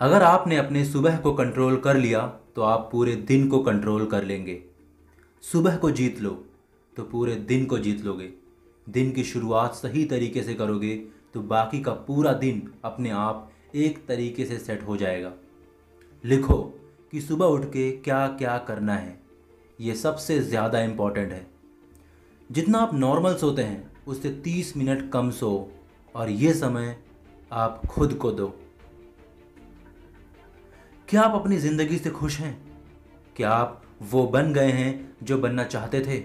अगर आपने अपने सुबह को कंट्रोल कर लिया तो आप पूरे दिन को कंट्रोल कर लेंगे। सुबह को जीत लो तो पूरे दिन को जीत लोगे। दिन की शुरुआत सही तरीके से करोगे तो बाकी का पूरा दिन अपने आप एक तरीके से सेट हो जाएगा। लिखो कि सुबह उठ के क्या क्या करना है। ये सबसे ज़्यादा इंपॉर्टेंट है। जितना आप नॉर्मल सोते हैं, उससे 30 मिनट कम सो और ये समय आप खुद को दो। क्या आप अपनी ज़िंदगी से खुश हैं? क्या आप वो बन गए हैं जो बनना चाहते थे?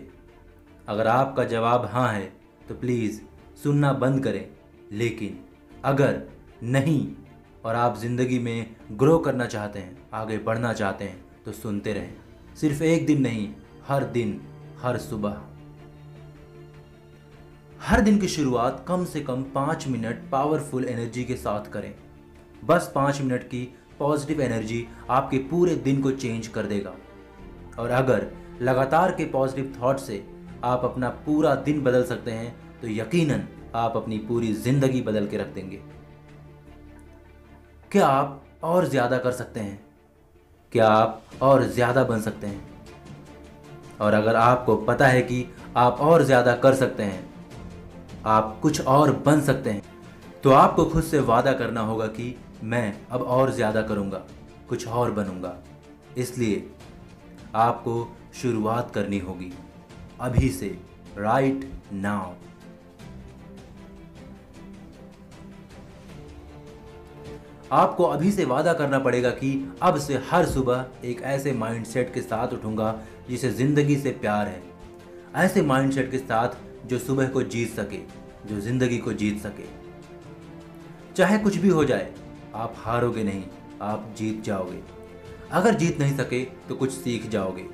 अगर आपका जवाब हाँ है तो प्लीज़ सुनना बंद करें। लेकिन अगर नहीं और आप ज़िंदगी में ग्रो करना चाहते हैं, आगे बढ़ना चाहते हैं तो सुनते रहें। सिर्फ़ एक दिन नहीं, हर दिन, हर सुबह। हर दिन की शुरुआत कम से कम पाँच मिनट पावरफुल एनर्जी के साथ करें। बस पाँच मिनट की पॉजिटिव एनर्जी आपके पूरे दिन को चेंज कर देगा। और अगर लगातार के पॉजिटिव थॉट से आप अपना पूरा दिन बदल सकते हैं तो यकीनन आप अपनी पूरी ज़िंदगी बदल के रख देंगे। क्या आप और ज़्यादा कर सकते हैं? क्या आप और ज़्यादा बन सकते हैं? और अगर आपको पता है कि आप और ज़्यादा कर सकते हैं, आप कुछ और बन सकते हैं तो आपको खुद से वादा करना होगा कि मैं अब और ज़्यादा करूँगा, कुछ और बनूँगा। इसलिए आपको शुरुआत करनी होगी। अभी से राइट नाउ आपको अभी से वादा करना पड़ेगा कि अब से हर सुबह एक ऐसे माइंडसेट के साथ उठूँगा, जिसे ज़िंदगी से प्यार है। ऐसे माइंडसेट के साथ जो सुबह को जीत सके, जो ज़िंदगी को जीत सके। चाहे कुछ भी हो जाए आप हारोगे नहीं, आप जीत जाओगे। अगर जीत नहीं सके तो कुछ सीख जाओगे।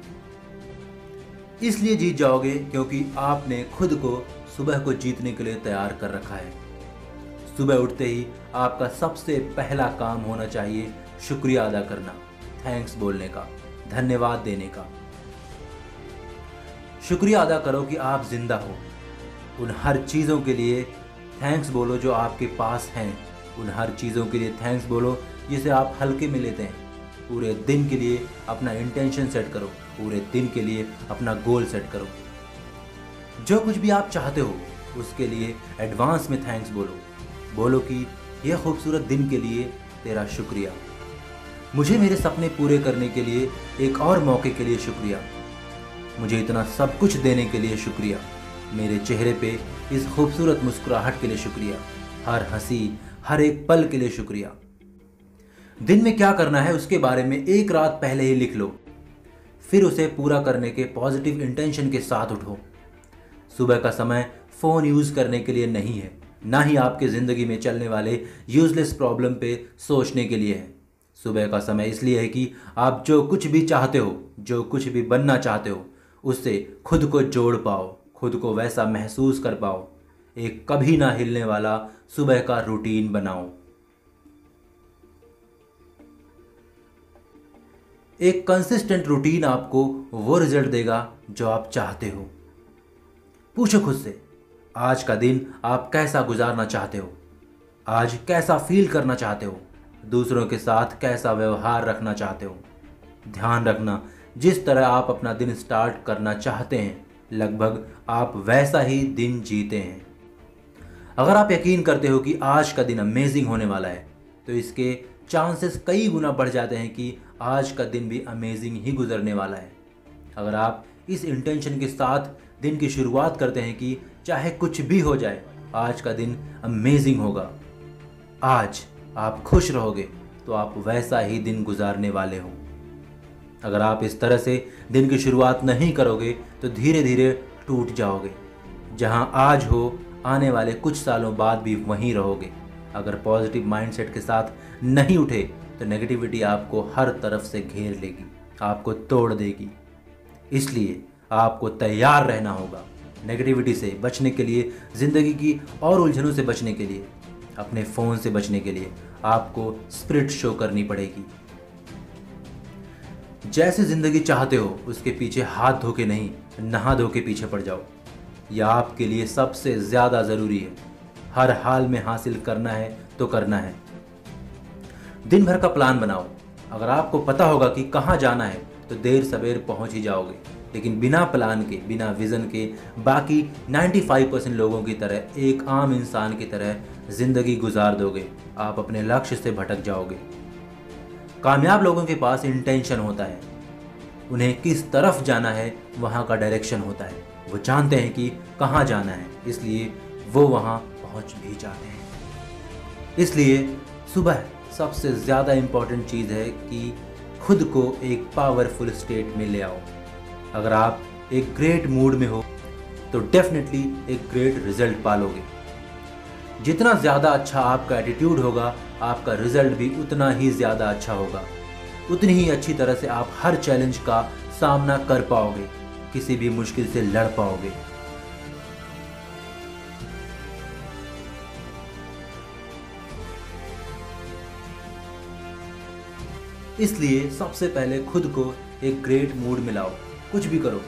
इसलिए जीत जाओगे क्योंकि आपने खुद को सुबह को जीतने के लिए तैयार कर रखा है। सुबह उठते ही आपका सबसे पहला काम होना चाहिए शुक्रिया अदा करना थैंक्स बोलने का, धन्यवाद देने का। शुक्रिया अदा करो कि आप ज़िंदा हो। उन हर चीज़ों के लिए थैंक्स बोलो जो आपके पास हैं। उन हर चीज़ों के लिए थैंक्स बोलो, जिसे आप हल्के में लेते हैं। पूरे दिन के लिए अपना इंटेंशन सेट करो। पूरे दिन के लिए अपना गोल सेट करो। जो कुछ भी आप चाहते हो, उसके लिए एडवांस में थैंक्स बोलो। बोलो कि, यह खूबसूरत दिन के लिए तेरा शुक्रिया। मुझे मेरे सपने पूरे करने के लिए, एक और मौके के लिए शुक्रिया। मुझे इतना सब कुछ देने के लिए शुक्रिया। मेरे चेहरे पे इस खूबसूरत मुस्कुराहट के लिए शुक्रिया। हर हँसी हर एक पल के लिए शुक्रिया। दिन में क्या करना है उसके बारे में एक रात पहले ही लिख लो। फिर उसे पूरा करने के पॉजिटिव इंटेंशन के साथ उठो। सुबह का समय फ़ोन यूज़ करने के लिए नहीं है। ना ही आपके ज़िंदगी में चलने वाले यूजलेस प्रॉब्लम पे सोचने के लिए है। सुबह का समय इसलिए है कि आप जो कुछ भी चाहते हो, जो कुछ भी बनना चाहते हो, उससे खुद को जोड़ पाओ, खुद को वैसा महसूस कर पाओ। एक कभी ना हिलने वाला सुबह का रूटीन बनाओ एक कंसिस्टेंट रूटीन आपको वो रिज़ल्ट देगा जो आप चाहते हो। पूछो खुद से, आज का दिन आप कैसा गुजारना चाहते हो? आज कैसा फील करना चाहते हो? दूसरों के साथ कैसा व्यवहार रखना चाहते हो? ध्यान रखना, जिस तरह आप अपना दिन स्टार्ट करना चाहते हैं, लगभग आप वैसा ही दिन जीते हैं। अगर आप यकीन करते हो कि आज का दिन अमेजिंग होने वाला है तो इसके चांसेस कई गुना बढ़ जाते हैं कि आज का दिन भी अमेजिंग ही गुजरने वाला है। अगर आप इस इंटेंशन के साथ दिन की शुरुआत करते हैं कि चाहे कुछ भी हो जाए, आज का दिन अमेजिंग होगा। आज आप खुश रहोगे तो आप वैसा ही दिन गुजारने वाले हो। अगर आप इस तरह से दिन की शुरुआत नहीं करोगे तो धीरे धीरे टूट जाओगे। जहाँ आज हो आने वाले कुछ सालों बाद भी वहीं रहोगे। अगर पॉजिटिव माइंडसेट के साथ नहीं उठे तो नेगेटिविटी आपको हर तरफ़ से घेर लेगी, आपको तोड़ देगी। इसलिए आपको तैयार रहना होगा नेगेटिविटी से बचने के लिए, ज़िंदगी की और उलझनों से बचने के लिए। अपने फ़ोन से बचने के लिए आपको स्प्रिट शो करनी पड़ेगी। जैसे ज़िंदगी चाहते हो, उसके पीछे हाथ धो के नहीं, नहा धो के पीछे पड़ जाओ। यह आपके लिए सबसे ज़्यादा ज़रूरी है। हर हाल में हासिल करना है तो करना है। दिन भर का प्लान बनाओ। अगर आपको पता होगा कि कहाँ जाना है तो देर सवेर पहुँच ही जाओगे। लेकिन बिना प्लान के, बिना विज़न के, बाकी 95 परसेंट लोगों की तरह, एक आम इंसान की तरह ज़िंदगी गुजार दोगे। आप अपने लक्ष्य से भटक जाओगे। कामयाब लोगों के पास इंटेंशन होता है। उन्हें किस तरफ़ जाना है, वहाँ का डायरेक्शन होता है। वो जानते हैं कि कहाँ जाना है, इसलिए वो वहाँ पहुँच भी जाते हैं। इसलिए सुबह सबसे ज़्यादा इंपॉर्टेंट चीज़ है कि खुद को एक पावरफुल स्टेट में ले आओ। अगर आप एक ग्रेट मूड में हो तो डेफिनेटली एक ग्रेट रिज़ल्ट पालोगे। जितना ज़्यादा अच्छा आपका एटीट्यूड होगा, आपका रिज़ल्ट भी उतना ही ज़्यादा अच्छा होगा। उतनी ही अच्छी तरह से आप हर चैलेंज का सामना कर पाओगे। किसी भी मुश्किल से लड़ पाओगे। इसलिए सबसे पहले खुद को एक ग्रेट मूड में लाओ कुछ भी करो,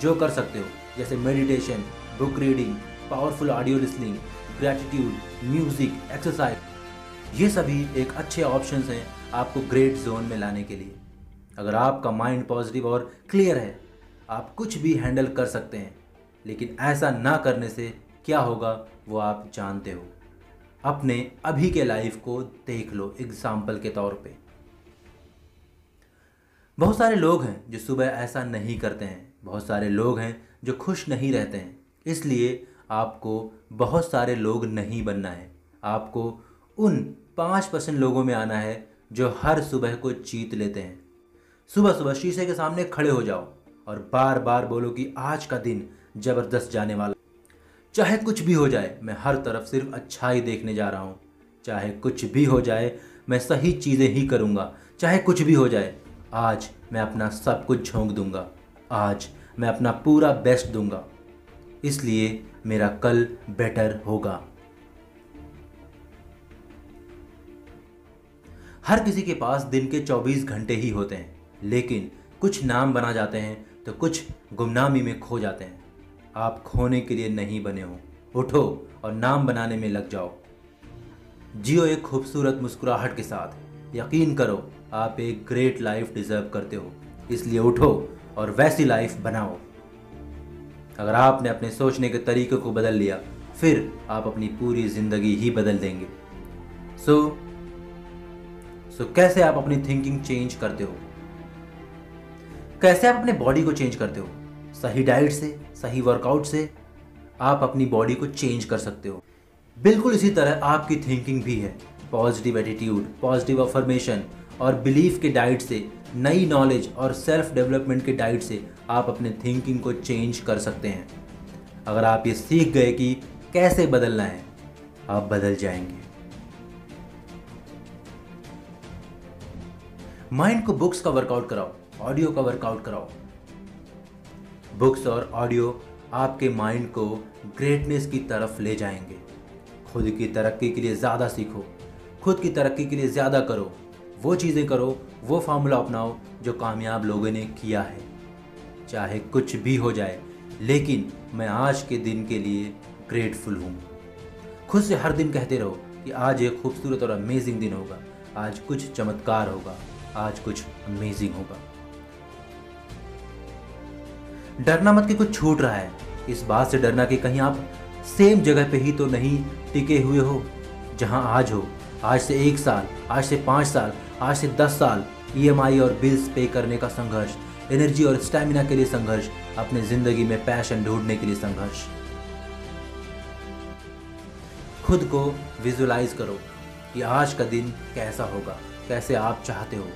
जो कर सकते हो, जैसे meditation book reading powerful audio listening gratitude music exercise ये सभी एक अच्छे ऑप्शंस हैं आपको ग्रेट जोन में लाने के लिए। अगर आपका माइंड पॉजिटिव और क्लियर है आप कुछ भी हैंडल कर सकते हैं, लेकिन ऐसा ना करने से क्या होगा वो आप जानते हो। अपने अभी के लाइफ को देख लो एग्ज़ाम्पल के तौर पे। बहुत सारे लोग हैं जो सुबह ऐसा नहीं करते हैं। बहुत सारे लोग हैं जो खुश नहीं रहते हैं। इसलिए आपको बहुत सारे लोग नहीं बनना है। आपको उन पाँच परसेंट लोगों में आना है जो हर सुबह को जीत लेते हैं। सुबह सुबह शीशे के सामने खड़े हो जाओ। और बार बार बोलो कि आज का दिन ज़बरदस्त जाने वाला। चाहे कुछ भी हो जाए, मैं हर तरफ़ सिर्फ़ अच्छा ही देखने जा रहा हूँ। चाहे कुछ भी हो जाए, मैं सही चीज़ें ही करूँगा। चाहे कुछ भी हो जाए, आज मैं अपना सब कुछ झोंक दूँगा। आज मैं अपना पूरा बेस्ट दूँगा। इसलिए मेरा कल बेटर होगा। हर किसी के पास दिन के 24 घंटे ही होते हैं, लेकिन कुछ नाम बना जाते हैं तो कुछ गुमनामी में खो जाते हैं। आप खोने के लिए नहीं बने हो। उठो और नाम बनाने में लग जाओ। जियो एक खूबसूरत मुस्कुराहट के साथ यकीन करो आप एक ग्रेट लाइफ डिजर्व करते हो। इसलिए उठो और वैसी लाइफ बनाओ। अगर आपने अपने सोचने के तरीके को बदल लिया फिर आप अपनी पूरी ज़िंदगी ही बदल देंगे। सो so, सो so कैसे आप अपनी थिंकिंग चेंज करते हो? कैसे आप अपने बॉडी को चेंज करते हो? सही डाइट से, सही वर्कआउट से आप अपनी बॉडी को चेंज कर सकते हो। बिल्कुल इसी तरह आपकी थिंकिंग भी है। पॉजिटिव एटीट्यूड पॉजिटिव अफर्मेशन और बिलीफ के डाइट से, नई नॉलेज और सेल्फ डेवलपमेंट के डाइट से आप अपने थिंकिंग को चेंज कर सकते हैं। अगर आप ये सीख गए कि कैसे बदलना है, आप बदल जाएँगे। माइंड को बुक्स का वर्कआउट कराओ। ऑडियो का वर्कआउट कराओ। बुक्स और ऑडियो आपके माइंड को ग्रेटनेस की तरफ़ ले जाएँगे। खुद की तरक्की के लिए ज़्यादा सीखो, खुद की तरक्की के लिए ज़्यादा करो। वो चीज़ें करो, वो फार्मूला अपनाओ जो कामयाब लोगों ने किया है। चाहे कुछ भी हो जाए, लेकिन मैं आज के दिन के लिए ग्रेटफुल हूँ। खुद से हर दिन कहते रहो कि आज एक खूबसूरत और अमेजिंग दिन होगा। आज कुछ चमत्कार होगा, आज कुछ अमेजिंग होगा। डरना मत कि कुछ छूट रहा है। इस बात से डरना कि कहीं आप सेम जगह पे ही तो नहीं टिके हुए हो, जहाँ आज हो। आज से एक साल, आज से पाँच साल, आज से दस साल ईएमआई और बिल्स पे करने का संघर्ष एनर्जी और स्टेमिना के लिए संघर्ष, अपने ज़िंदगी में पैशन ढूँढने के लिए संघर्ष। खुद को विजुलाइज करो कि आज का दिन कैसा होगा, कैसे आप चाहते हो।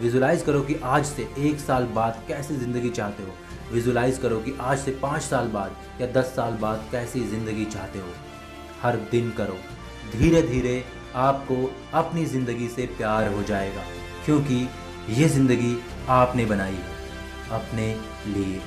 विजुलाइज करो कि आज से एक साल बाद कैसी ज़िंदगी चाहते हो। विजुलाइज करो कि आज से पाँच साल बाद या दस साल बाद कैसी ज़िंदगी चाहते हो। हर दिन करो। धीरे धीरे आपको अपनी ज़िंदगी से प्यार हो जाएगा, क्योंकि ये ज़िंदगी आपने बनाई है, अपने लिए।